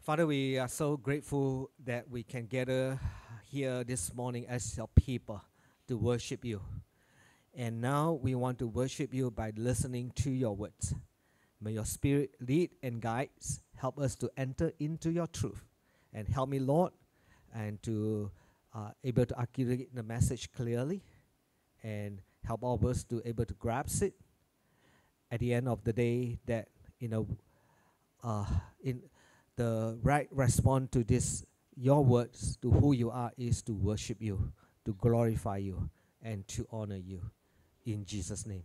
Father, we are so grateful that we can gather here this morning as your people to worship you. And now we want to worship you by listening to your words. May your spirit lead and guide, help us to enter into your truth. And help me, Lord, and to uh, able to articulate the message clearly and help all of us to able to grasp it at the end of the day that you know uh, in the right response to this your words to who you are is to worship you to glorify you and to honor you. In jesus name.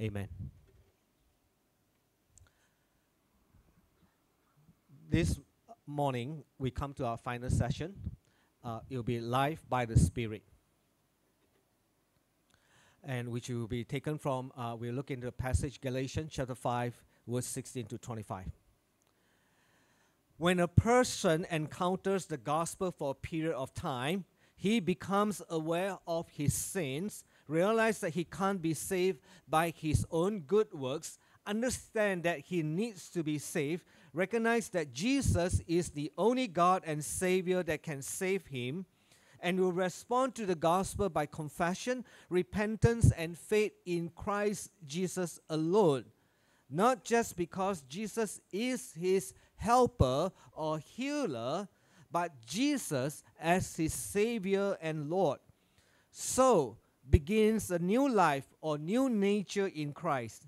Amen. This morning we come to our final session. Uh, it will be life by the spirit and which will be taken from uh, we look into the passage galatians chapter 5 verse 16 to 25 when a person encounters the gospel for a period of time, he becomes aware of his sins, realizes that he can't be saved by his own good works, understand that he needs to be saved, recognize that Jesus is the only God and Savior that can save him, and will respond to the gospel by confession, repentance, and faith in Christ Jesus alone. Not just because Jesus is his helper or healer, but Jesus as his Savior and Lord. So begins a new life or new nature in Christ.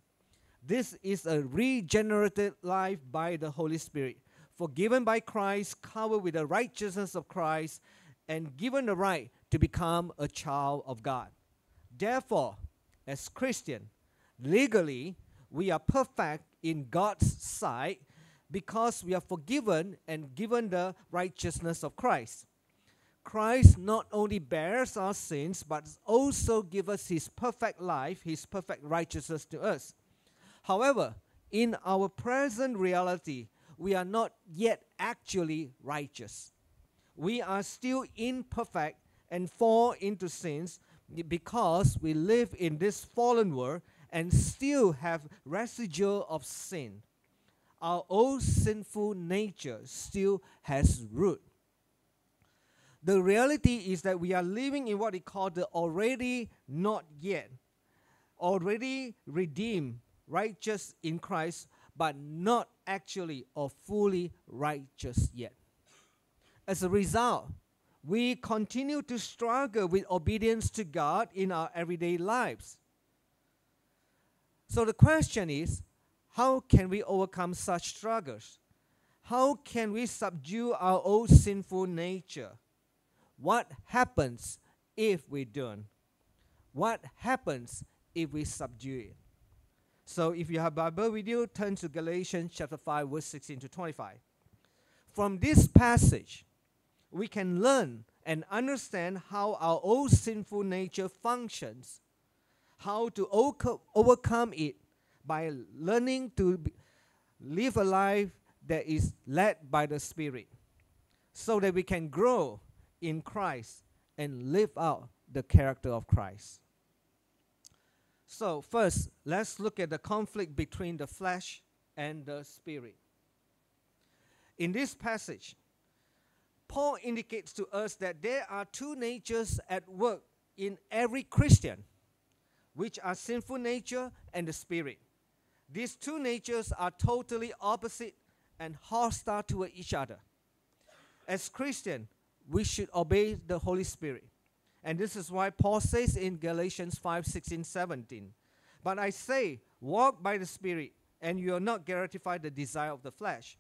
This is a regenerated life by the Holy Spirit, forgiven by Christ, covered with the righteousness of Christ, and given the right to become a child of God. Therefore, as Christian, legally, we are perfect in God's sight because we are forgiven and given the righteousness of Christ. Christ not only bears our sins, but also gives us his perfect life, his perfect righteousness to us. However, in our present reality, we are not yet actually righteous. We are still imperfect and fall into sins because we live in this fallen world and still have residue of sin our old sinful nature still has root. The reality is that we are living in what we call the already not yet, already redeemed, righteous in Christ, but not actually or fully righteous yet. As a result, we continue to struggle with obedience to God in our everyday lives. So the question is how can we overcome such struggles? How can we subdue our old sinful nature? What happens if we don't? What happens if we subdue it? So if you have Bible with you, turn to Galatians chapter 5, verse 16 to 25. From this passage, we can learn and understand how our old sinful nature functions, how to overcome it, by learning to live a life that is led by the Spirit so that we can grow in Christ and live out the character of Christ. So, first, let's look at the conflict between the flesh and the spirit. In this passage, Paul indicates to us that there are two natures at work in every Christian, which are sinful nature and the spirit. These two natures are totally opposite and hostile toward each other. As Christian, we should obey the Holy Spirit. And this is why Paul says in Galatians 5 16, 17, But I say, walk by the Spirit, and you will not gratify the desire of the flesh.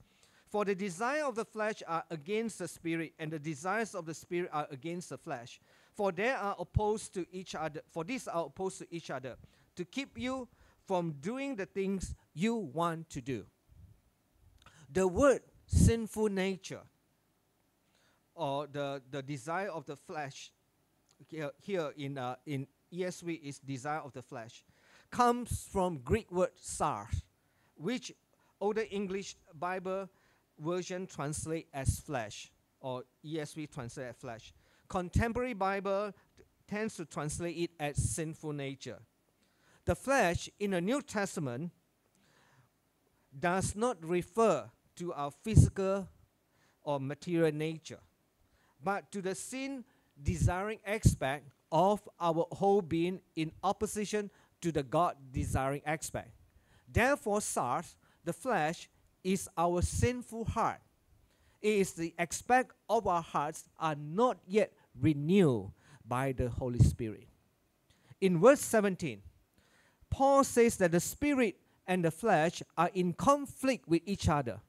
For the desire of the flesh are against the Spirit, and the desires of the Spirit are against the flesh. For they are opposed to each other, for these are opposed to each other, to keep you from doing the things you want to do. The word sinful nature or the, the desire of the flesh here, here in, uh, in ESV is desire of the flesh comes from Greek word sarx, which older English Bible version translate as flesh or ESV translate as flesh. Contemporary Bible tends to translate it as sinful nature. The flesh in the New Testament does not refer to our physical or material nature, but to the sin desiring aspect of our whole being in opposition to the God desiring aspect. Therefore, sarx, the flesh, is our sinful heart. Is the aspect of our hearts are not yet renewed by the Holy Spirit. In verse 17, Paul says that the spirit and the flesh are in conflict with each other.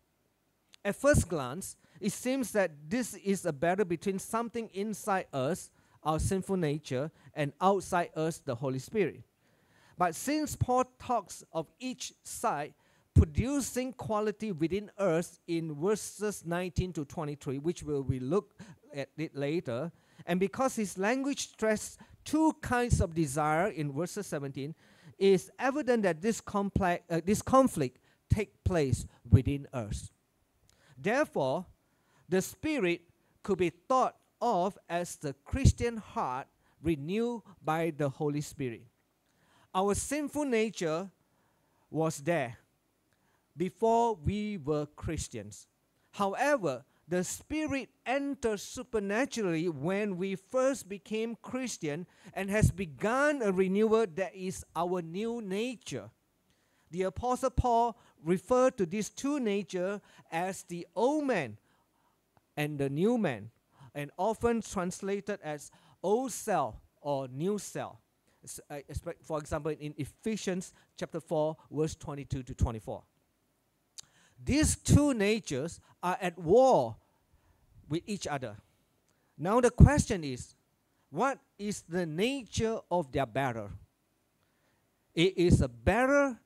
At first glance, it seems that this is a battle between something inside us, our sinful nature, and outside us, the Holy Spirit. But since Paul talks of each side producing quality within us in verses 19 to 23, which will we look at it later, and because his language stressed two kinds of desire in verses 17, is evident that this, complex, uh, this conflict take place within us. Therefore, the spirit could be thought of as the Christian heart renewed by the Holy Spirit. Our sinful nature was there before we were Christians. However, the Spirit enters supernaturally when we first became Christian and has begun a renewal that is our new nature. The Apostle Paul referred to these two natures as the old man and the new man, and often translated as old self or new self. Uh, for example, in Ephesians chapter 4, verse 22 to 24. These two natures are at war with each other. Now, the question is what is the nature of their battle? It is a battle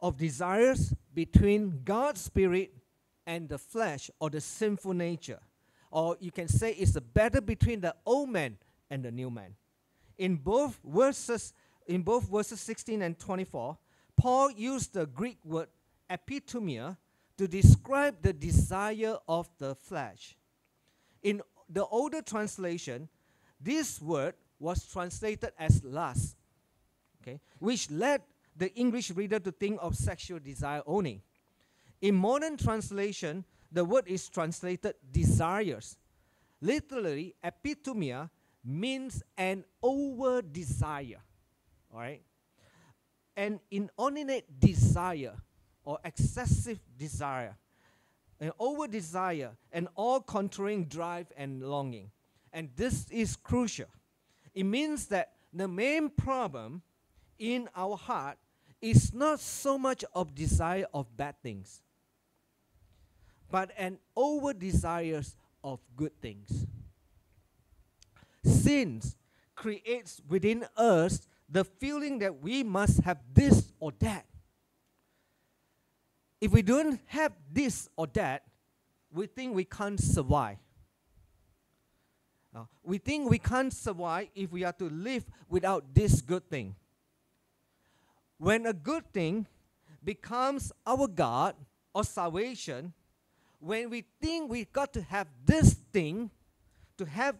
of desires between God's Spirit and the flesh or the sinful nature. Or you can say it's a battle between the old man and the new man. In both verses, in both verses 16 and 24, Paul used the Greek word epithumia to describe the desire of the flesh. In the older translation, this word was translated as lust, okay, which led the English reader to think of sexual desire only. In modern translation, the word is translated desires. Literally, epithumia means an over desire, all right? An inordinate desire or excessive desire, an over desire, an all controlling drive and longing. And this is crucial. It means that the main problem in our heart is not so much of desire of bad things, but an over desire of good things. Sins creates within us the feeling that we must have this or that if we don't have this or that, we think we can't survive. Uh, we think we can't survive if we are to live without this good thing. When a good thing becomes our God or salvation, when we think we got to have this thing to have,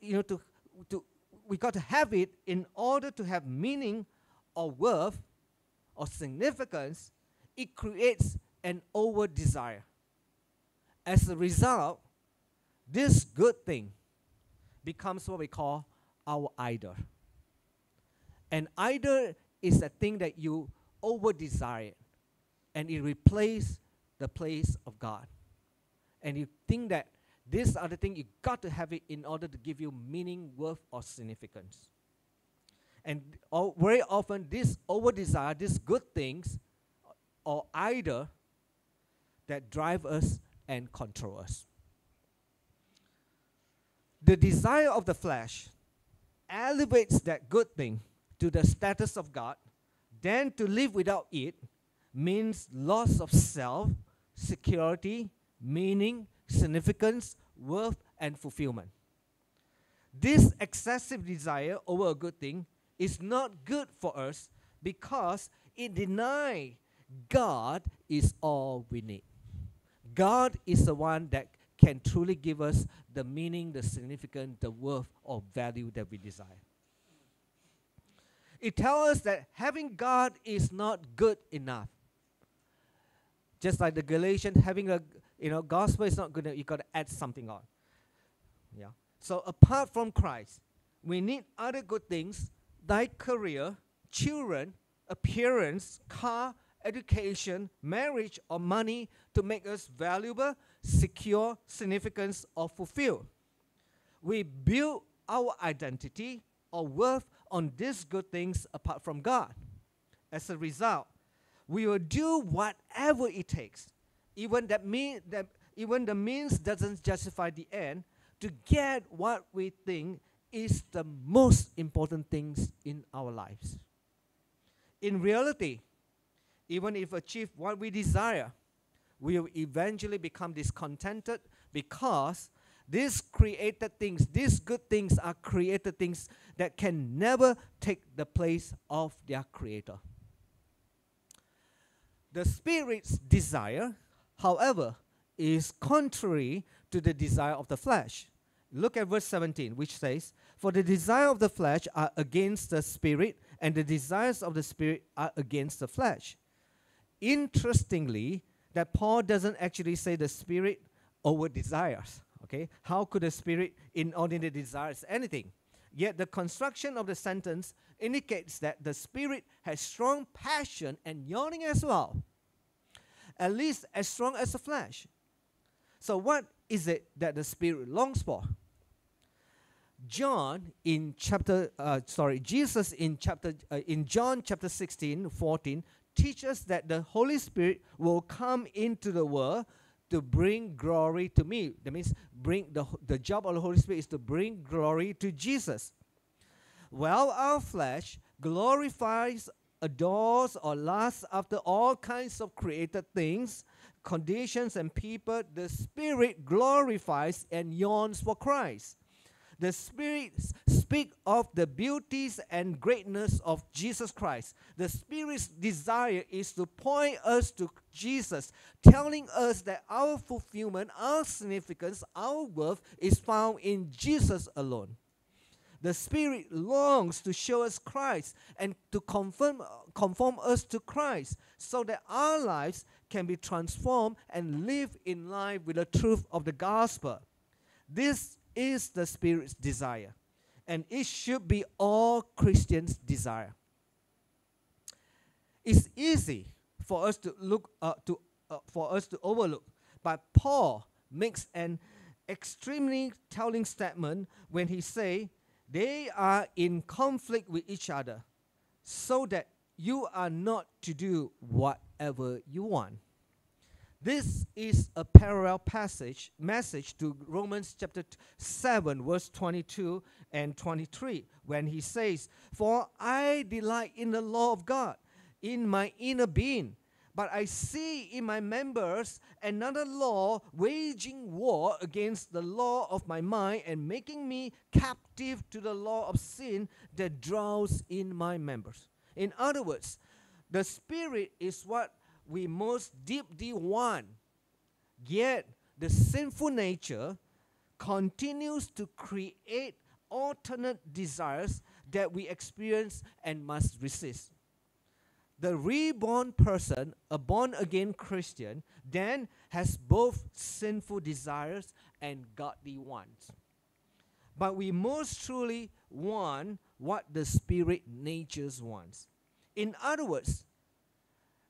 you know, to, to, we got to have it in order to have meaning or worth or significance, it creates an over desire. As a result, this good thing becomes what we call our idol. An idol is a thing that you over desire and it replaces the place of God. And you think that this other thing, you got to have it in order to give you meaning, worth, or significance. And very often, this over desire, these good things, or either that drive us and control us. The desire of the flesh elevates that good thing to the status of God, then to live without it means loss of self, security, meaning, significance, worth, and fulfillment. This excessive desire over a good thing is not good for us because it denies God is all we need. God is the one that can truly give us the meaning, the significance, the worth, or value that we desire. It tells us that having God is not good enough. Just like the Galatians having a You know, gospel is not gonna. You got to add something on. Yeah. So apart from Christ, we need other good things like career, children, appearance, car, education, marriage, or money to make us valuable, secure, significance, or fulfilled. We build our identity or worth on these good things apart from God. As a result, we will do whatever it takes, even that mean that even the means doesn't justify the end, to get what we think is the most important things in our lives. In reality, even if achieve what we desire, we will eventually become discontented because these created things, these good things are created things that can never take the place of their creator. The Spirit's desire, however, is contrary to the desire of the flesh. Look at verse 17, which says, For the desire of the flesh are against the Spirit, and the desires of the Spirit are against the flesh. Interestingly, that Paul doesn't actually say the Spirit over desires. Okay? How could the Spirit inordinate desires anything? Yet the construction of the sentence indicates that the Spirit has strong passion and yearning as well, at least as strong as the flesh. So, what is it that the Spirit longs for? John in chapter, uh, sorry, Jesus in chapter, uh, in John chapter 16, 14, teaches that the Holy Spirit will come into the world to bring glory to me. That means bring the, the job of the Holy Spirit is to bring glory to Jesus. While our flesh glorifies, adores, or lusts after all kinds of created things, conditions, and people, the Spirit glorifies and yearns for Christ. The Spirit speak of the beauties and greatness of Jesus Christ. The Spirit's desire is to point us to Jesus, telling us that our fulfillment, our significance, our worth is found in Jesus alone. The Spirit longs to show us Christ and to confirm, conform us to Christ so that our lives can be transformed and live in line with the truth of the gospel. This is the Spirit's desire, and it should be all Christians' desire. It's easy for us to look uh, to uh, for us to overlook, but Paul makes an extremely telling statement when he say they are in conflict with each other, so that you are not to do whatever you want. This is a parallel passage, message to Romans chapter 7, verse 22 and 23, when he says, For I delight in the law of God, in my inner being, but I see in my members another law waging war against the law of my mind and making me captive to the law of sin that dwells in my members. In other words, the Spirit is what we most deeply want. Yet the sinful nature continues to create alternate desires that we experience and must resist. The reborn person, a born again Christian, then has both sinful desires and godly wants. But we most truly want what the spirit natures wants. In other words,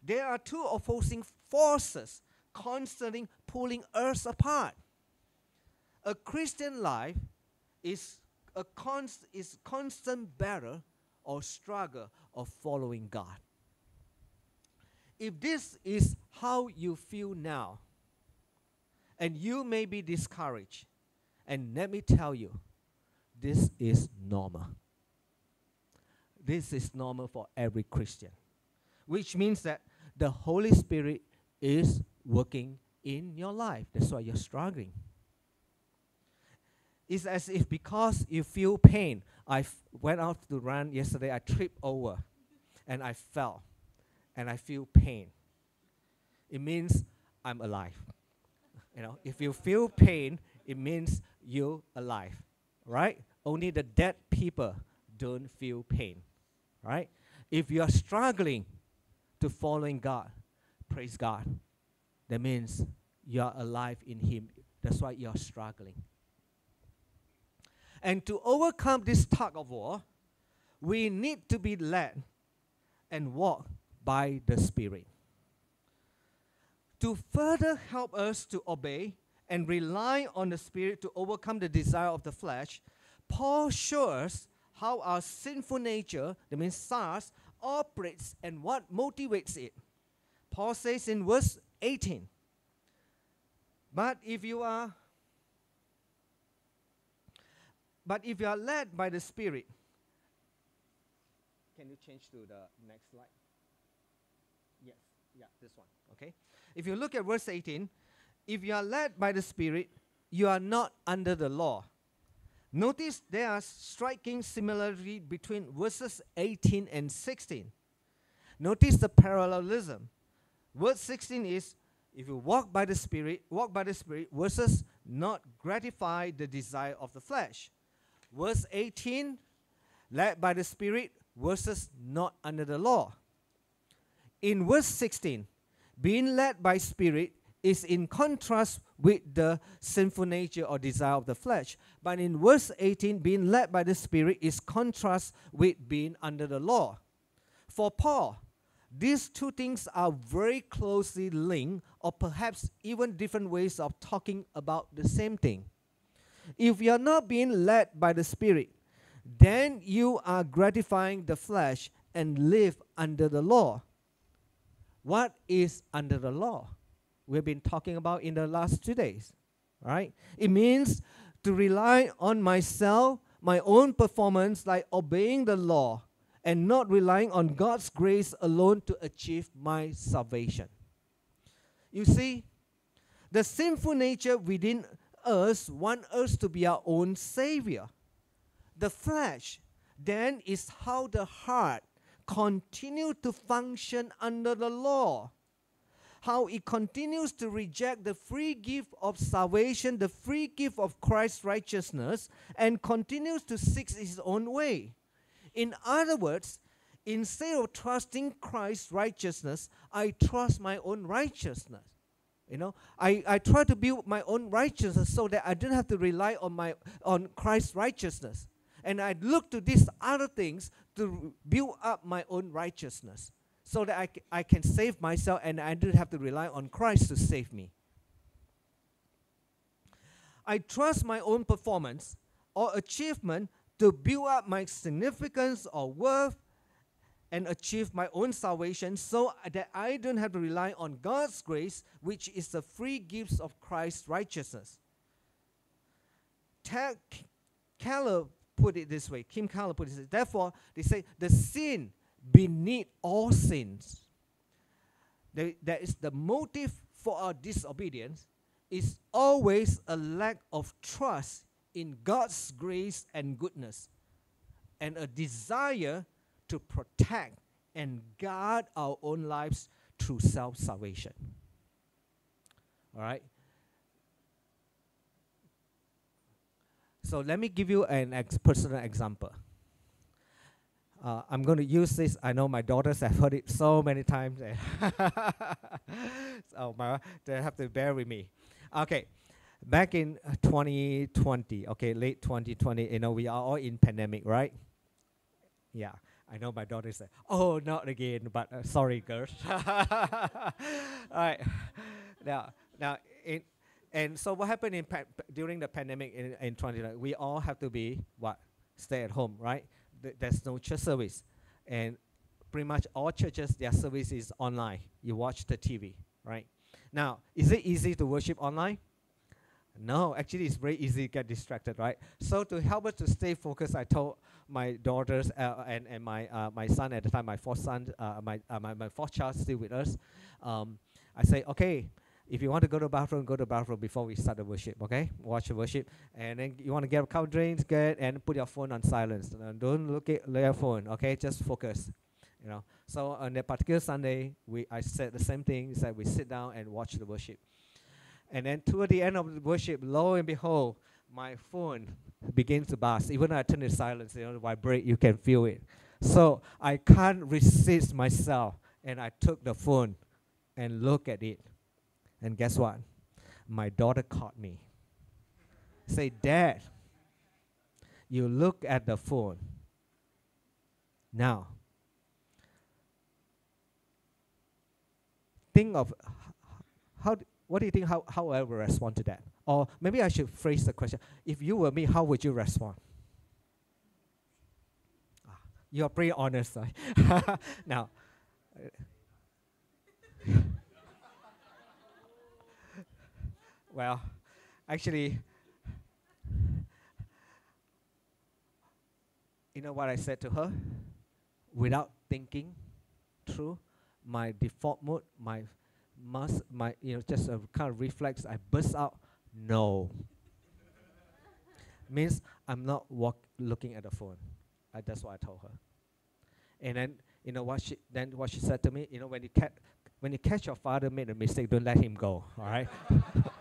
there are two opposing forces constantly pulling us apart. A Christian life is a const, is constant battle or struggle of following God. If this is how you feel now, and you may be discouraged, and let me tell you, this is normal. This is normal for every Christian, which means that the Holy Spirit is working in your life. That's why you're struggling. It's as if because you feel pain. I f- went out to run yesterday, I tripped over and I fell and I feel pain. It means I'm alive. You know, if you feel pain, it means you're alive, right? Only the dead people don't feel pain, right? If you're struggling, to following God. Praise God. That means you are alive in Him. That's why you are struggling. And to overcome this tug of war, we need to be led and walk by the Spirit. To further help us to obey and rely on the Spirit to overcome the desire of the flesh, Paul shows how our sinful nature, that means sarx, operates and what motivates it. Paul says in verse 18, But if you are but if you are led by the Spirit, can you change to the next slide? Yes, yeah, this one. Okay. If you look at verse 18, if you are led by the Spirit, you are not under the law. Notice there are striking similarity between verses 18 and 16. Notice the parallelism. Verse 16 is if you walk by the Spirit, walk by the Spirit versus not gratify the desire of the flesh. Verse 18, led by the Spirit versus not under the law. In verse 16, being led by Spirit is in contrast with the sinful nature or desire of the flesh. But in verse 18, being led by the Spirit is contrast with being under the law. For Paul, these two things are very closely linked, or perhaps even different ways of talking about the same thing. If you are not being led by the Spirit, then you are gratifying the flesh and live under the law. What is under the law? We've been talking about in the last two days, right? It means to rely on myself, my own performance, like obeying the law, and not relying on God's grace alone to achieve my salvation. You see, the sinful nature within us want us to be our own savior. The flesh then is how the heart continue to function under the law. How it continues to reject the free gift of salvation, the free gift of Christ's righteousness, and continues to seek its own way. In other words, instead of trusting Christ's righteousness, I trust my own righteousness. You know, I, I try to build my own righteousness so that I don't have to rely on my on Christ's righteousness. And I look to these other things to build up my own righteousness so that I, I can save myself and I don't have to rely on Christ to save me. I trust my own performance or achievement to build up my significance or worth and achieve my own salvation so that I don't have to rely on God's grace, which is the free gifts of Christ's righteousness. Keller put it this way, Tim Keller put it this way. Therefore, they say the sin beneath all sins, there, that is the motive for our disobedience, is always a lack of trust in God's grace and goodness and a desire to protect and guard our own lives through self salvation. All right? So let me give you an ex- personal example. Uh, I'm going to use this. I know my daughters have heard it so many times. so my, they have to bear with me. Okay, back in uh, 2020, okay, late 2020, you know, we are all in pandemic, right? Yeah. I know my daughter said, "Oh, not again." But uh, sorry, girls. All right. Now, now, in, and so what happened in during the pandemic in, in 2020? We all have to be what stay at home, right? Th- there's no church service, and pretty much all churches their service is online. You watch the TV, right? Now, is it easy to worship online? No, actually, it's very easy to get distracted, right? So to help us to stay focused, I told my daughters uh, and and my uh, my son at the time, my fourth son, uh, my, uh, my my fourth child still with us. Um, I say, okay, if you want to go to the bathroom, go to the bathroom before we start the worship. Okay, watch the worship, and then you want to get a cup of drinks, get and put your phone on silence. Uh, don't look at your phone. Okay, just focus. You know. So on that particular Sunday, we I said the same thing. Said we sit down and watch the worship. And then toward the end of the worship, lo and behold, my phone begins to buzz. Even though I turn it silence, you know, vibrate, you can feel it. So I can't resist myself. And I took the phone and look at it. And guess what? my daughter caught me. Say, Dad, you look at the phone. Now, think of how, what do you think, how, how I will respond to that? Or maybe I should phrase the question if you were me, how would you respond? Ah, You're pretty honest. now, well, actually, you know what I said to her? Without thinking through my default mode, my must, my you know, just a kind of reflex. I burst out, no. Means I'm not walk looking at the phone. Uh, that's what I told her. And then you know what she then what she said to me. You know when you catch when you catch your father made a mistake, don't let him go. All right.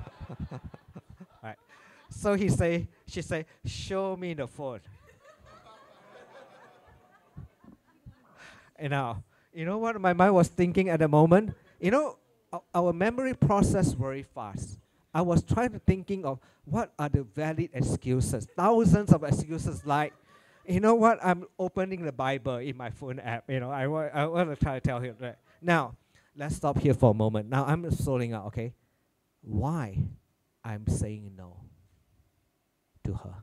So he say she say, show me the phone. and now you know what my mind was thinking at the moment. You know our memory process very fast. I was trying to thinking of what are the valid excuses. Thousands of excuses like, you know what, I'm opening the Bible in my phone app. You know, I, wa- I want to try to tell him that. Now, let's stop here for a moment. Now I'm slowing out, okay? Why I'm saying no to her?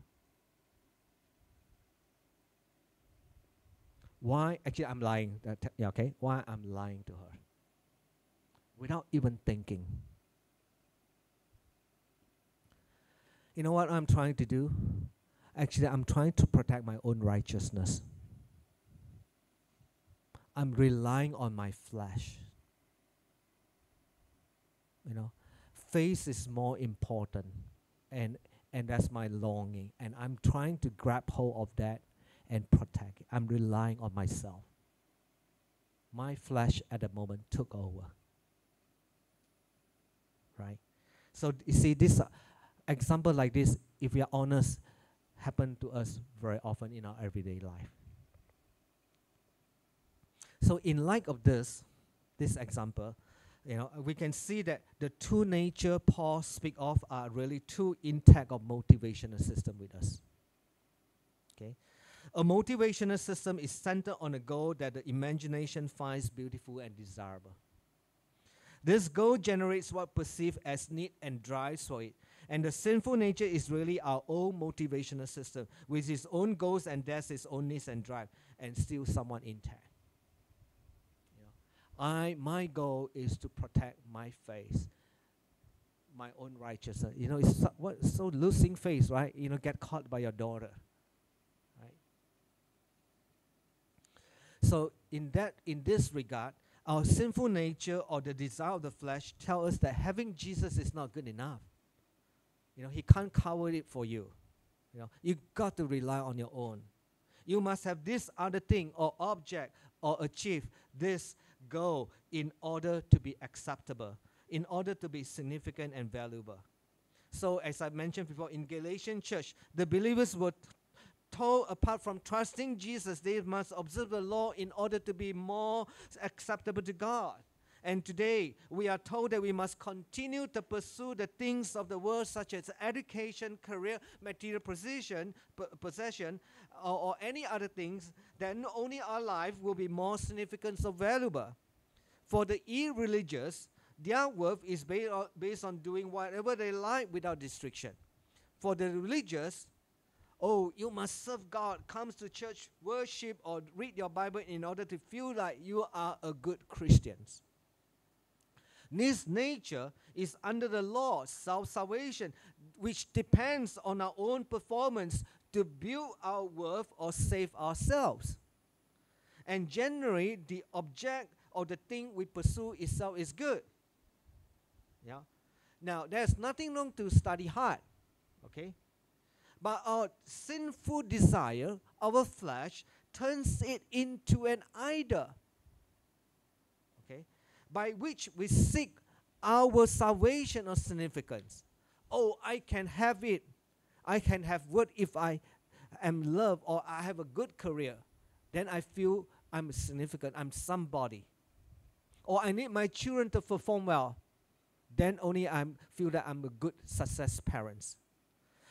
Why? Actually, I'm lying. Uh, yeah, okay? Why I'm lying to her? Without even thinking. You know what I'm trying to do? Actually, I'm trying to protect my own righteousness. I'm relying on my flesh. You know, faith is more important, and and that's my longing, and I'm trying to grab hold of that and protect it. I'm relying on myself. My flesh at the moment took over. Right? So you see this uh, example like this, if we are honest, happen to us very often in our everyday life. So in light of this, this example, you know, we can see that the two nature Paul speak of are really two intact of motivational system with us. Okay, a motivational system is centered on a goal that the imagination finds beautiful and desirable. This goal generates what perceived as need and drives for it. And the sinful nature is really our own motivational system, with its own goals and that's its own needs and drive, and still someone intact. I my goal is to protect my face, my own righteousness. You know, it's so, what so losing face, right? You know, get caught by your daughter, right? So in that in this regard, our sinful nature or the desire of the flesh tell us that having Jesus is not good enough. You know, he can't cover it for you. You know, you got to rely on your own. You must have this other thing or object or achieve this goal in order to be acceptable, in order to be significant and valuable. So, as I mentioned before, in Galatian church, the believers were told apart from trusting Jesus, they must observe the law in order to be more acceptable to God. And today, we are told that we must continue to pursue the things of the world, such as education, career, material position, p- possession, or, or any other things, not only our life will be more significant or valuable. For the irreligious, their worth is based on, based on doing whatever they like without restriction. For the religious, oh, you must serve God, comes to church, worship, or read your Bible in order to feel like you are a good Christian. This nature is under the law, self salvation, which depends on our own performance to build our worth or save ourselves. And generally, the object or the thing we pursue itself is good. Yeah. Now, there's nothing wrong to study hard, okay? But our sinful desire, our flesh, turns it into an idol? By which we seek our salvation or significance. Oh, I can have it. I can have what if I am loved or I have a good career. Then I feel I'm significant, I'm somebody. Or I need my children to perform well. then only I feel that I'm a good success parent.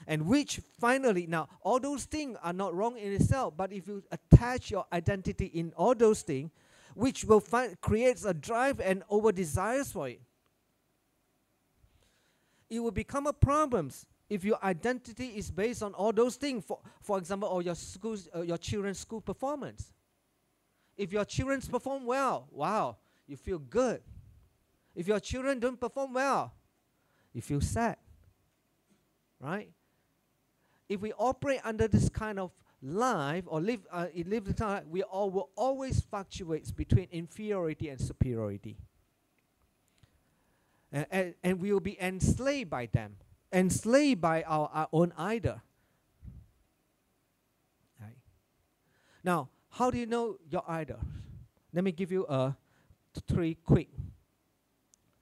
And which finally, now all those things are not wrong in itself, but if you attach your identity in all those things, which will find creates a drive and over desires for it, it will become a problem if your identity is based on all those things. For, for example, or your schools, uh, your children's school performance. If your children perform well, wow, you feel good. If your children don't perform well, you feel sad. Right? If we operate under this kind of life or live uh, live the time, we all will always fluctuate between inferiority and superiority. And, and, and we will be enslaved by them, enslaved by our, our own idol. Right. Now, how do you know your idol? Let me give you a three quick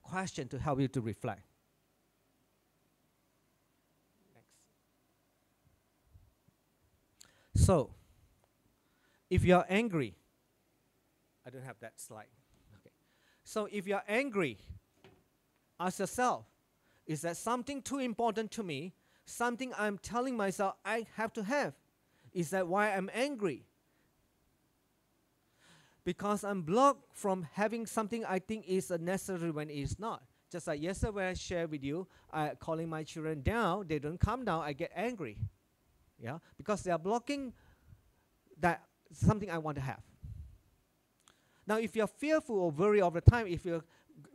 question to help you to reflect. So, if you're angry, I don't have that slide. Okay. So, if you're angry, ask yourself is that something too important to me? Something I'm telling myself I have to have? Is that why I'm angry? because I'm blocked from having something I think is necessary when it is not. Just like yesterday when I shared with you, I calling my children down, they don't come down, I get angry. Yeah, because they are blocking that something I want to have. Now, if you're fearful or worry all the time, if you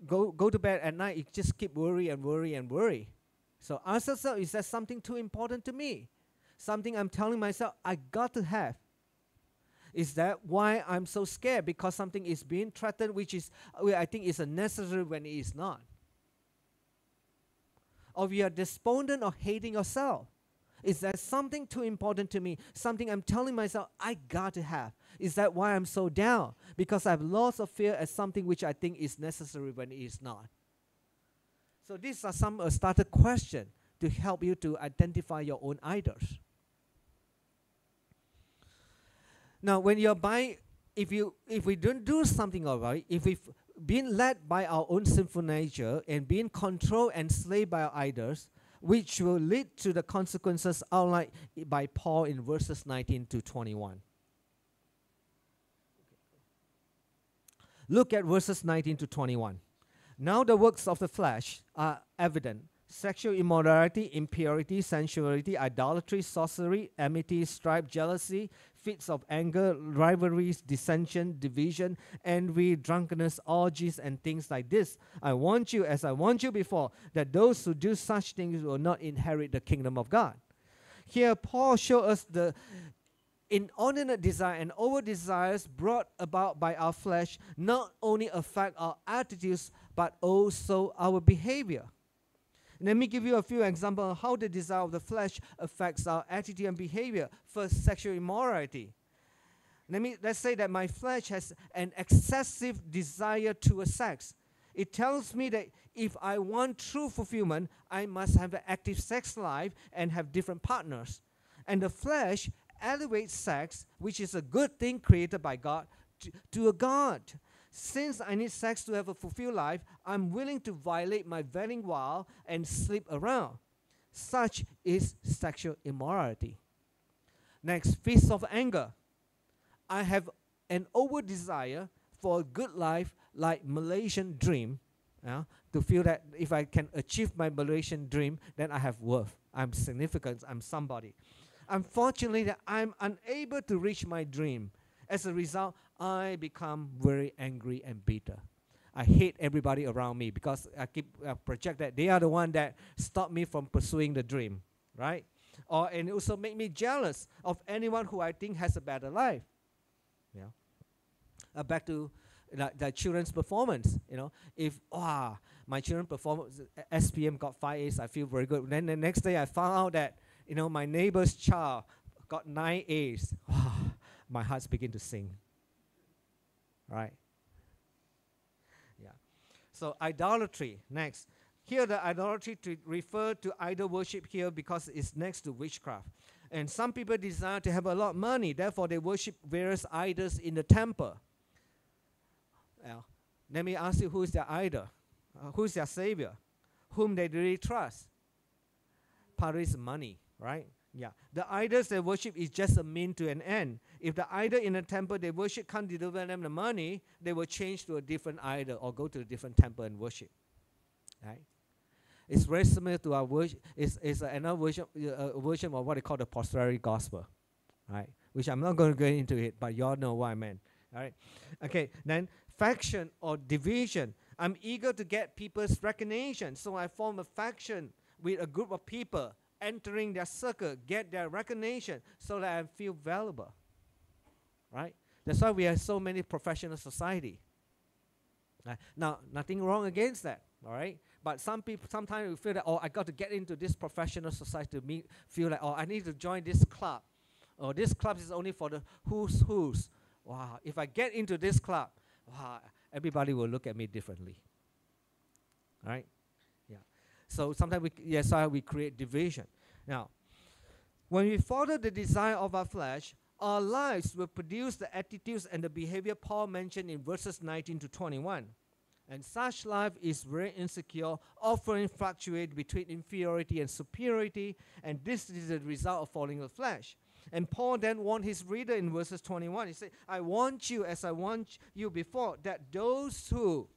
go go to bed at night, you just keep worry and worry and worry. So ask yourself, is that something too important to me? Something I'm telling myself I got to have. Is that why I'm so scared? Because something is being threatened, which is I think is necessary when it is not. Or you are despondent or hating yourself. Is that something too important to me? Something I'm telling myself I got to have. Is that why I'm so down? Because I've lost of fear as something which I think is necessary when it is not. So these are some uh, started question to help you to identify your own idols. Now, when you're buying, if you if we don't do something about it, if we've been led by our own sinful nature and being controlled and enslaved by our idols, which will lead to the consequences outlined by Paul in verses 19 to 21. Look at verses 19 to 21. Now the works of the flesh are evident sexual immorality, impurity, sensuality, idolatry, sorcery, enmity, strife, jealousy, fits of anger, rivalries, dissension, division, envy, drunkenness, orgies, and things like this. I want you, as I want you before, that those who do such things will not inherit the kingdom of God. Here, Paul shows us the inordinate desire and over desires brought about by our flesh not only affect our attitudes but also our behavior. Let me give you a few examples of how the desire of the flesh affects our attitude and behavior. First, sexual immorality. Let me let's say that my flesh has an excessive desire to a sex. It tells me that if I want true fulfillment, I must have an active sex life and have different partners. And the flesh elevates sex, which is a good thing created by God, to, to a God. Since I need sex to have a fulfilled life, I'm willing to violate my wedding vow and sleep around. Such is sexual immorality. Next, fits of anger. I have an over desire for a good life like Malaysian dream. Uh, to feel that if I can achieve my Malaysian dream, then I have worth. I'm significant. I'm somebody. Unfortunately, I'm unable to reach my dream. As a result, I become very angry and bitter. I hate everybody around me because I keep uh, project that they are the one that stop me from pursuing the dream, right? Or and also make me jealous of anyone who I think has a better life. Yeah. Uh, back to the, the children's performance. You know, if ah my children perform SPM got five A's, I feel very good. Then the next day I found out that you know my neighbor's child got nine A's. My heart's begin to sing right? Yeah. So idolatry, next. Here the idolatry to refer to idol worship here because it's next to witchcraft. And some people desire to have a lot of money, therefore they worship various idols in the temple. Well, let me ask you who is their idol? Uh, who is their savior? whom they really trust. Part is money, right? Yeah. The idols they worship is just a mean to an end. If the idol in the temple they worship can't deliver them the money, they will change to a different idol or go to a different temple and worship. Right? It's very similar to our worship. It's, it's another version, uh, version of what they call the prosperity gospel, right? Which I'm not going to go into it, but y'all know what I meant. All right. Okay. Then faction or division. I'm eager to get people's recognition, so I form a faction with a group of people entering their circle, get their recognition, so that I feel valuable. Right. That's why we have so many professional society. Right? Now, nothing wrong against that. All right. But some people sometimes we feel that oh I got to get into this professional society to meet, feel like oh I need to join this club. Or this club is only for the who's who's. Wow, if I get into this club, wow, everybody will look at me differently. Right? Yeah. So sometimes we yes, yeah, so we create division. Now, when we follow the desire of our flesh, our lives will produce the attitudes and the behavior Paul mentioned in verses 19 to 21. And such life is very insecure, often fluctuate between inferiority and superiority, and this is the result of following the flesh. And Paul then warned his reader in verses 21. He said, I want you as I want you before, that those who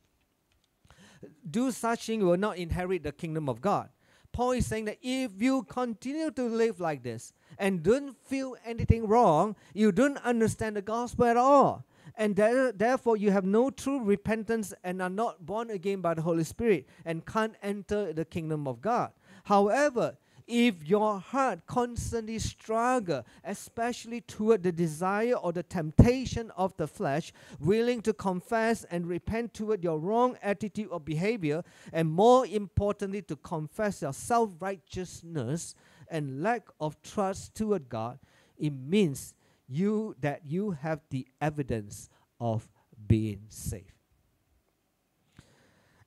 do such things will not inherit the kingdom of God. Paul is saying that if you continue to live like this and don't feel anything wrong, you don't understand the gospel at all. And there, therefore, you have no true repentance and are not born again by the Holy Spirit and can't enter the kingdom of God. However, if your heart constantly struggle, especially toward the desire or the temptation of the flesh, willing to confess and repent toward your wrong attitude or behavior, and more importantly, to confess your self righteousness and lack of trust toward God, it means you that you have the evidence of being saved.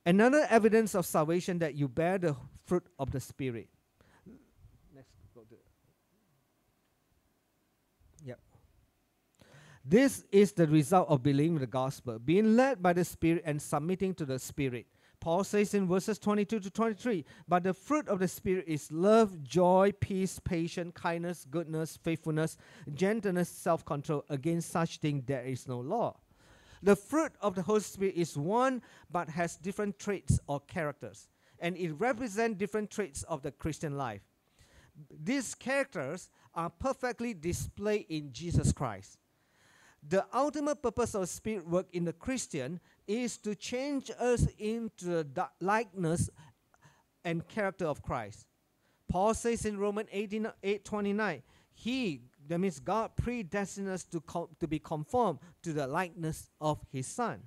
Another evidence of salvation that you bear the fruit of the Spirit. This is the result of believing the gospel, being led by the Spirit and submitting to the Spirit. Paul says in verses 22 to 23, but the fruit of the Spirit is love, joy, peace, patience, kindness, goodness, faithfulness, gentleness, self control. Against such things there is no law. The fruit of the Holy Spirit is one but has different traits or characters, and it represents different traits of the Christian life. These characters are perfectly displayed in Jesus Christ. The ultimate purpose of spirit work in the Christian is to change us into the likeness and character of Christ. Paul says in Romans 18, 8 29, He, that means God, predestined us to, to be conformed to the likeness of His Son.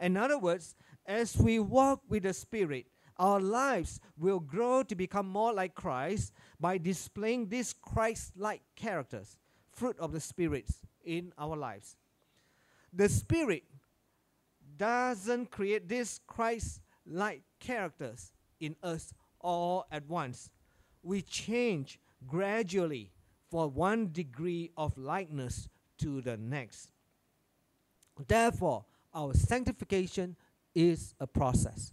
In other words, as we walk with the Spirit, our lives will grow to become more like Christ by displaying these Christ like characters, fruit of the Spirit in our lives the Spirit doesn't create these Christ like characters in us all at once. We change gradually for one degree of likeness to the next. Therefore, our sanctification is a process.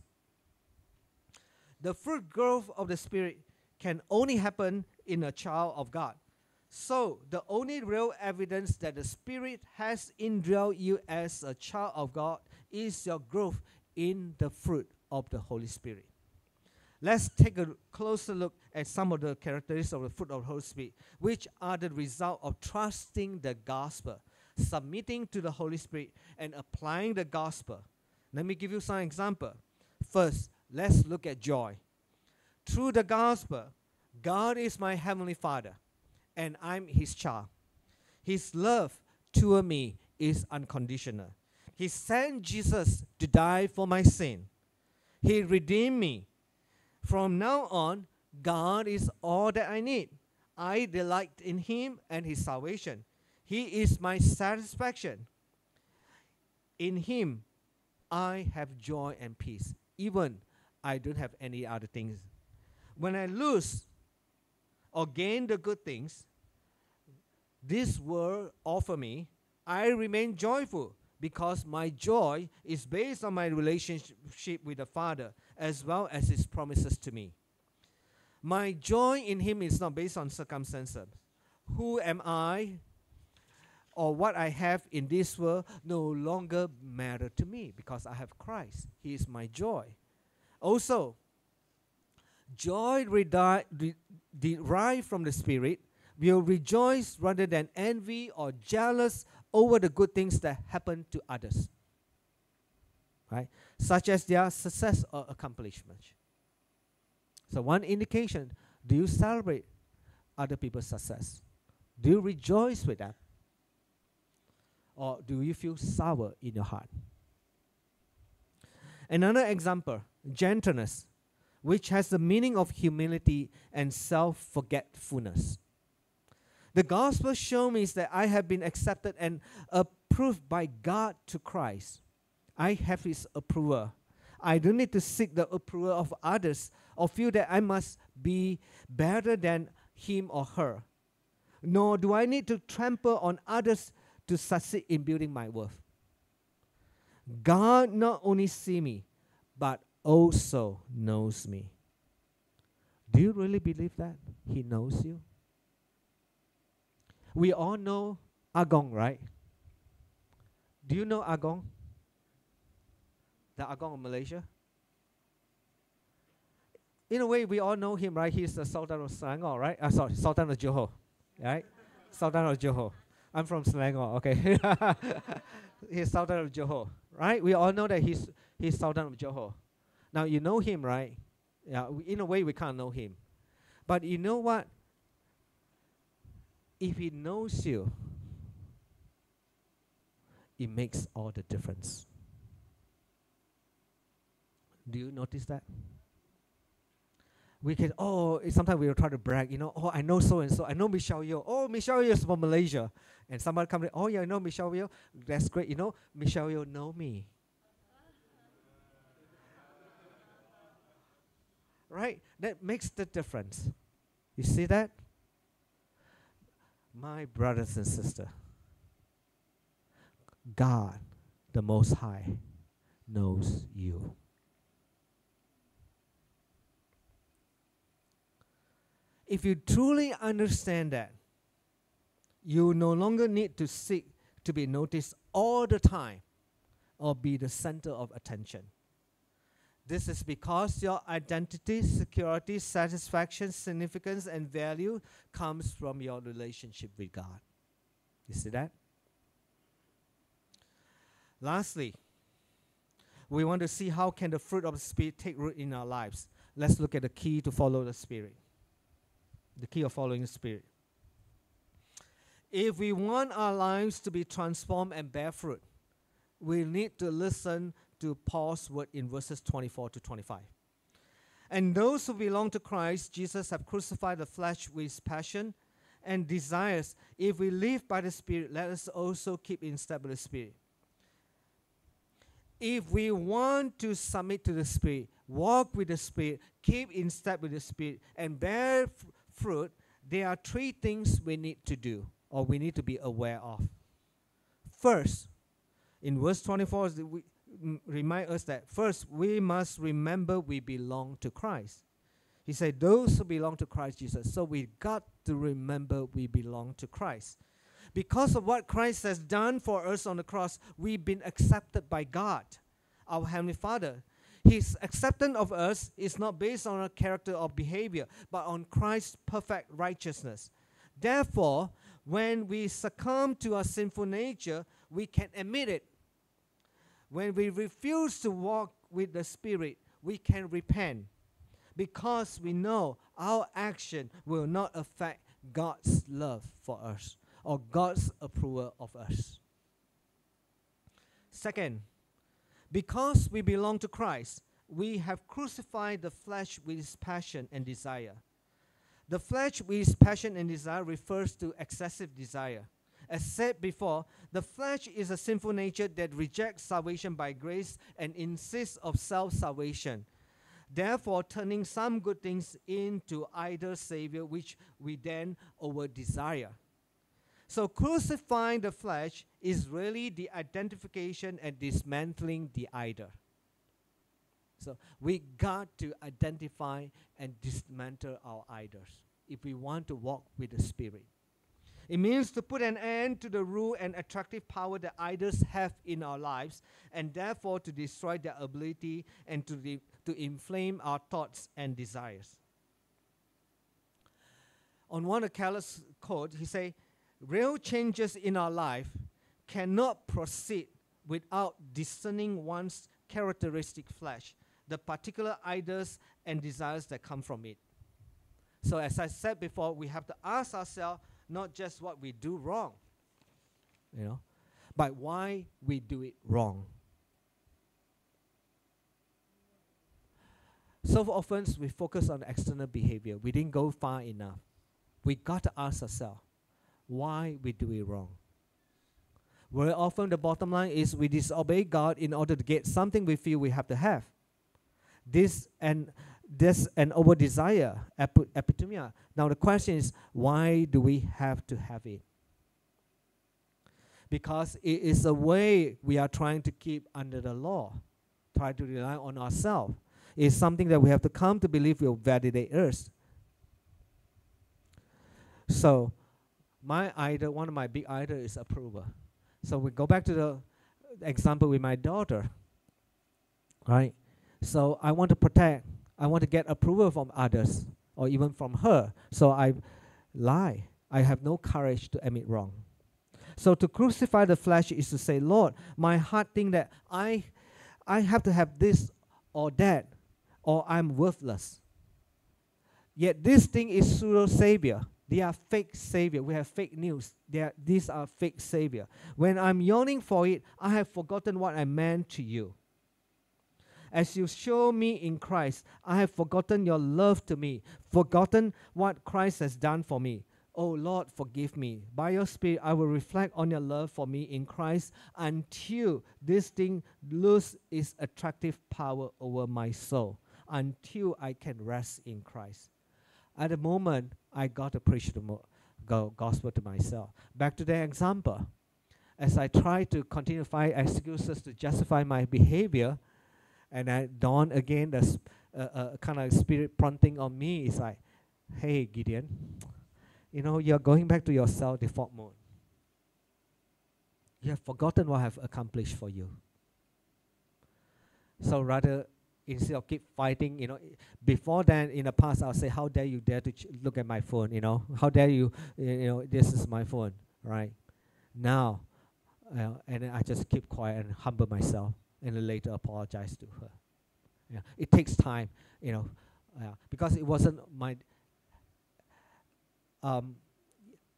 The fruit growth of the Spirit can only happen in a child of God. So, the only real evidence that the Spirit has indwelled you as a child of God is your growth in the fruit of the Holy Spirit. Let's take a closer look at some of the characteristics of the fruit of the Holy Spirit, which are the result of trusting the gospel, submitting to the Holy Spirit, and applying the gospel. Let me give you some example. First, let's look at joy. Through the gospel, God is my heavenly Father and I'm his child. His love toward me is unconditional. He sent Jesus to die for my sin. He redeemed me. From now on, God is all that I need. I delight in him and his salvation. He is my satisfaction. In him, I have joy and peace, even I don't have any other things. When I lose or gain the good things this world offer me, I remain joyful because my joy is based on my relationship with the Father as well as His promises to me. My joy in Him is not based on circumstances. Who am I or what I have in this world no longer matter to me because I have Christ. He is my joy. Also, joy derived from the Spirit will rejoice rather than envy or jealous over the good things that happen to others, right? Such as their success or accomplishment. So, one indication do you celebrate other people's success? Do you rejoice with them? Or do you feel sour in your heart? Another example gentleness, which has the meaning of humility and self forgetfulness. The gospel shows me that I have been accepted and approved by God to Christ. I have His approval. I don't need to seek the approval of others or feel that I must be better than him or her. Nor do I need to trample on others to succeed in building my worth. God not only see me, but also knows me. Do you really believe that? He knows you? We all know Agong, right? Do you know Agong? The Agong of Malaysia? In a way, we all know him, right? He's the Sultan of Selangor, right? Uh, sorry, Sultan of Johor, right? Sultan of Johor. I'm from Selangor, okay. he's Sultan of Johor, right? We all know that he's he's Sultan of Johor. Now you know him, right? Yeah, in a way we can't know him. But you know what? If he knows you, it makes all the difference. Do you notice that? we can oh sometimes we will try to brag you know oh I know so and so I know Michelle Yeoh oh Michelle Yeoh is from Malaysia and somebody come in oh yeah I know Michelle Yeoh that's great you know Michelle Yeoh know me right? That makes the difference. You see that? My brothers and sisters God the most high knows you. If you truly understand that, you no longer need to seek to be noticed all the time or be the center of attention. This is because your identity, security, satisfaction, significance, and value comes from your relationship with God. You see that? Lastly, we want to see how can the fruit of the spirit take root in our lives. Let's look at the key to follow the spirit the key of following the Spirit. If we want our lives to be transformed and bear fruit, we need to listen to Paul's word in verses 24 to 25. And those who belong to Christ, Jesus have crucified the flesh with passion and desires. If we live by the Spirit, let us also keep in step with the Spirit. If we want to submit to the Spirit, walk with the Spirit, keep in step with the Spirit, and bear f- fruit, there are three things we need to do or we need to be aware of. First, in verse 24, we remind us that first we must remember we belong to Christ. He said, Those who belong to Christ Jesus. So we got to remember we belong to Christ. Because of what Christ has done for us on the cross, we've been accepted by God, our Heavenly Father. His acceptance of us is not based on our character or behavior, but on Christ's perfect righteousness. Therefore, when we succumb to our sinful nature, we can admit it. When we refuse to walk with the Spirit, we can repent because we know our action will not affect God's love for us or God's approval of us. Second, because we belong to Christ, we have crucified the flesh with its passion and desire. The flesh with its passion and desire refers to excessive desire. As said before, the flesh is a sinful nature that rejects salvation by grace and insists of self-salvation, therefore turning some good things into idol savior which we then over desire. So crucifying the flesh is really the identification and dismantling the idol. So we got to identify and dismantle our idols if we want to walk with the Spirit. It means to put an end to the rule and attractive power that idols have in our lives, and therefore to destroy their ability and to, de- to inflame our thoughts and desires. On one of Keller's quote, he said, "Real changes in our life cannot proceed without discerning one's characteristic flesh, the particular idols and desires that come from it." So, as I said before, we have to ask ourselves not just what we do wrong, you know, but why we do it wrong. So often we focus on external behavior. We didn't go far enough. We got to ask ourselves why we do it wrong. Very often the bottom line is we disobey God in order to get something we feel we have to have. This and this and over desire, ep- epithumia. Now the question is, why do we have to have it? Because it is a way we are trying to keep under the law, try to rely on ourselves. It's something that we have to come to believe will validate us. So, my idol, one of my big idols is approval. So we go back to the example with my daughter, right? So I want to protect I want to get approval from others or even from her. So I lie. I have no courage to admit wrong. So to crucify the flesh is to say, Lord, my heart thinks that I I have to have this or that, or I'm worthless. Yet this thing is pseudo savior. They are fake savior. We have fake news. They are, these are fake savior. When I'm yearning for it, I have forgotten what I meant to you. As you show me in Christ, I have forgotten your love to me, forgotten what Christ has done for me. Oh Lord, forgive me. By your Spirit, I will reflect on your love for me in Christ until this thing loses its attractive power over my soul, until I can rest in Christ. At the moment, I got to preach the gospel to myself. Back to the example. As I try to continue to find excuses to justify my behavior, and at dawn again the uh, uh, kind of spirit prompting on me is like, hey Gideon, you know you're going back to your self default mode. You have forgotten what I've accomplished for you. So rather, instead of keep fighting, you know, before then in the past I'll say, how dare you dare to ch- look at my phone, you know, how dare you, you know, this is my phone, right? Now, uh, and I just keep quiet and humble myself and later apologize to her. Yeah, it takes time, you know, uh, because it wasn't my. Um,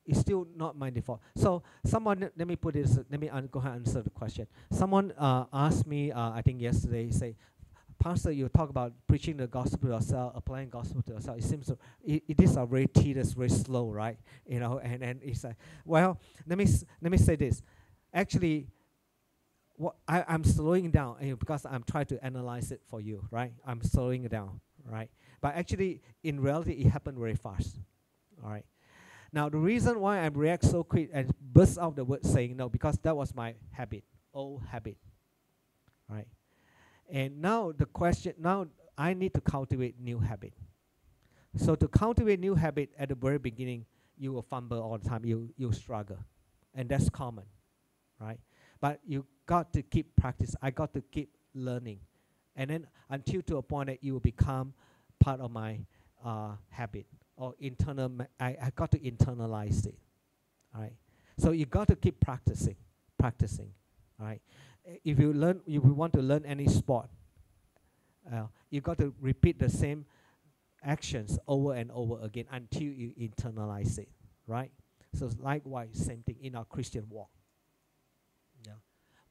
it's still not my default. So someone, let me put this. Let me go ahead and answer the question. Someone uh, asked me, uh, I think yesterday, say, Pastor, you talk about preaching the gospel to yourself, applying gospel to yourself. It seems so it, it is a very tedious, very slow, right? You know, and and it's like, well, let me let me say this. Actually, what I, I'm slowing down know, because I'm trying to analyze it for you, right? I'm slowing it down, right? But actually, in reality, it happened very fast, all right? Now, the reason why I react so quick and burst out the word saying no, because that was my habit, old habit, right? And now the question, now I need to cultivate new habit. So to cultivate new habit at the very beginning, you will fumble all the time, you, you struggle. And that's common, right? But you got to keep practice. I got to keep learning. And then until to a point that you will become part of my uh, habit or internal, I, I got to internalize it. All right. So you got to keep practicing, practicing. All right. If you learn, if you want to learn any sport, uh, you got to repeat the same actions over and over again until you internalize it. Right. So likewise, same thing in our Christian walk.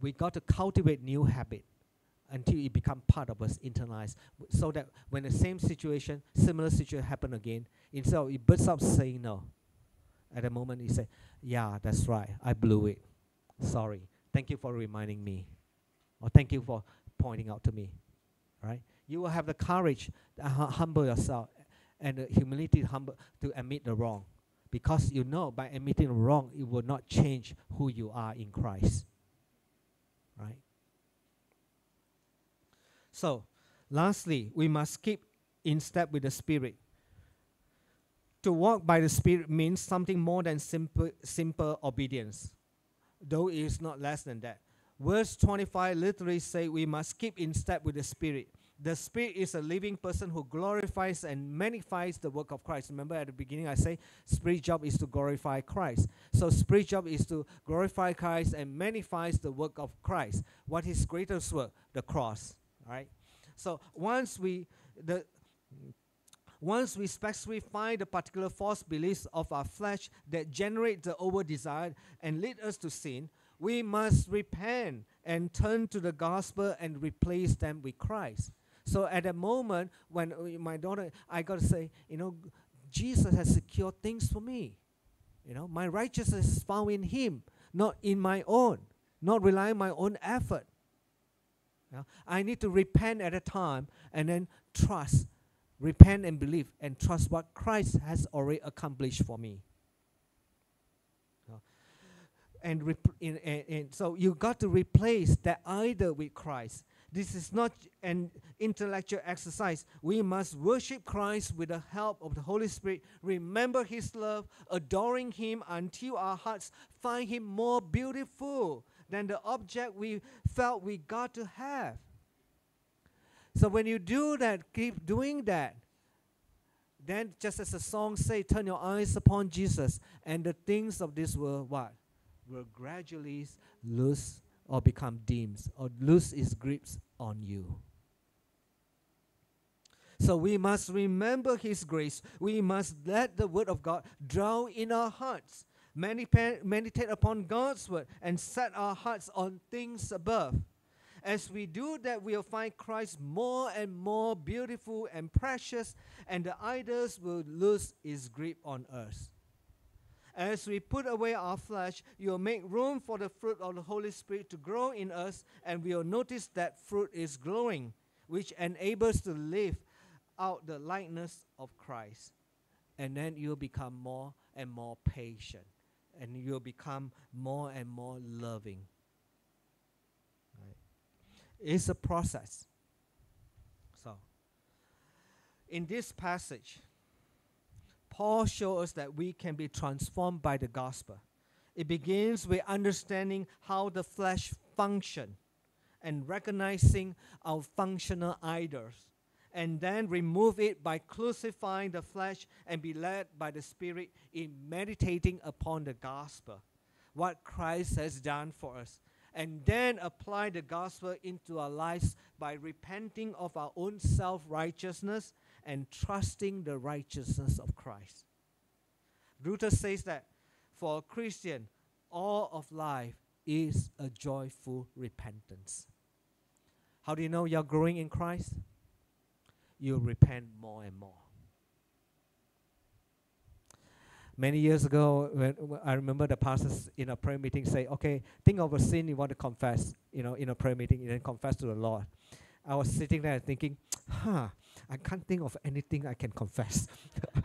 We got to cultivate new habit until it become part of us, internalized, so that when the same situation, similar situation happen again, instead of it bursts out saying no, at the moment you say, "Yeah, that's right, I blew it. Sorry. Thank you for reminding me, or thank you for pointing out to me." Right? You will have the courage to hu- humble yourself and the humility to humble to admit the wrong, because you know by admitting wrong, it will not change who you are in Christ. Right? So, lastly, we must keep in step with the Spirit. To walk by the Spirit means something more than simple, simple obedience, though it is not less than that. Verse 25 literally say we must keep in step with the Spirit. The Spirit is a living person who glorifies and magnifies the work of Christ. Remember at the beginning I say Spirit job is to glorify Christ. So Spirit job is to glorify Christ and magnifies the work of Christ. What is greatest work? The cross. Right? So once we the once we specify the particular false beliefs of our flesh that generate the over desire and lead us to sin, we must repent and turn to the gospel and replace them with Christ. So at the moment when uh, my daughter, I got to say, you know, Jesus has secured things for me. You know, my righteousness is found in Him, not in my own, not relying on my own effort. You know, I need to repent at a time and then trust, repent and believe, and trust what Christ has already accomplished for me. You know, and, rep- in, in, so you got to replace that either with Christ this is not an intellectual exercise. We must worship Christ with the help of the Holy Spirit, remember His love, adoring Him until our hearts find Him more beautiful than the object we felt we got to have. So when you do that, keep doing that. Then, just as the song say, turn your eyes upon Jesus, and the things of this world, what? Will gradually lose or become dim or lose its grips on you. So we must remember His grace. We must let the Word of God dwell in our hearts. Meditate upon God's Word and set our hearts on things above. As we do that, we'll find Christ more and more beautiful and precious, and the idols will lose its grip on us. As we put away our flesh, you'll make room for the fruit of the Holy Spirit to grow in us, and we'll notice that fruit is growing, which enables to live out the likeness of Christ. And then you'll become more and more patient, and you'll become more and more loving. Right? It's a process. So, in this passage, Paul shows us that we can be transformed by the gospel. It begins with understanding how the flesh functions and recognizing our functional idols, and then remove it by crucifying the flesh and be led by the Spirit in meditating upon the gospel, what Christ has done for us, and then apply the gospel into our lives by repenting of our own self righteousness and trusting the righteousness of Christ. Luther says that for a Christian, all of life is a joyful repentance. How do you know you're growing in Christ? You repent more and more. Many years ago, when, when I remember the pastors in a prayer meeting say, "Okay, think of a sin you want to confess." You know, in a prayer meeting, and then confess to the Lord. I was sitting there thinking, "Huh, I can't think of anything I can confess.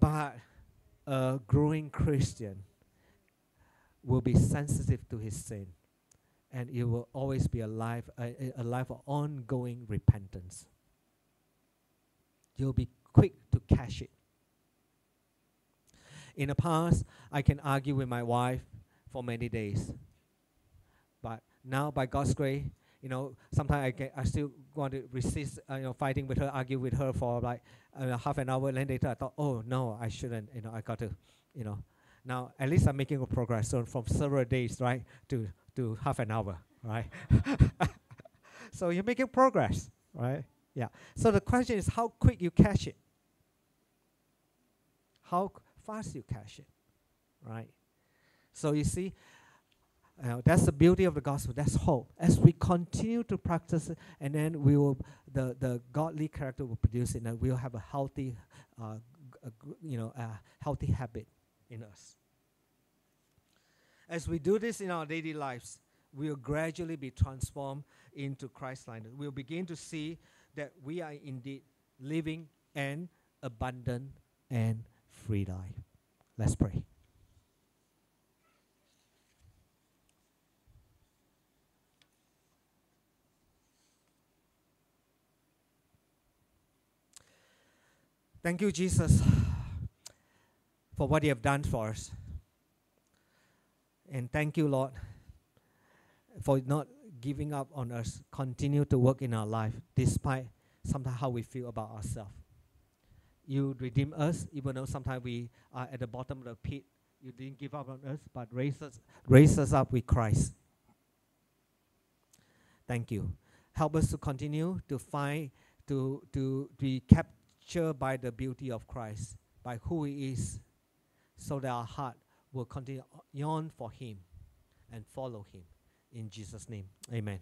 but a growing Christian will be sensitive to his sin and it will always be a life a, a life of ongoing repentance you'll be quick to catch it in the past i can argue with my wife for many days but now, by God's grace, you know, sometimes I get, I still want to resist, uh, you know, fighting with her, argue with her for like uh, half an hour. And then later, I thought, oh no, I shouldn't. You know, I got to, you know, now at least I'm making a progress. So from several days, right, to to half an hour, right. so you're making progress, right? Yeah. So the question is, how quick you catch it? How fast you catch it, right? So you see, uh, that's the beauty of the gospel. That's hope. As we continue to practice it, and then we will, the, the godly character will produce it, and we'll have a healthy, uh, you know, a healthy habit in us. As we do this in our daily lives, we'll gradually be transformed into Christ likeness. We'll begin to see that we are indeed living an abundant and free life. Let's pray. Thank you, Jesus, for what you have done for us. And thank you, Lord, for not giving up on us. Continue to work in our life despite sometimes how we feel about ourselves. You redeem us, even though sometimes we are at the bottom of the pit. You didn't give up on us, but raise us, raise us up with Christ. Thank you. Help us to continue to find, to, to be captured by the beauty of Christ, by who He is, so that our heart will continue yearn for Him and follow Him. In Jesus' name, amen.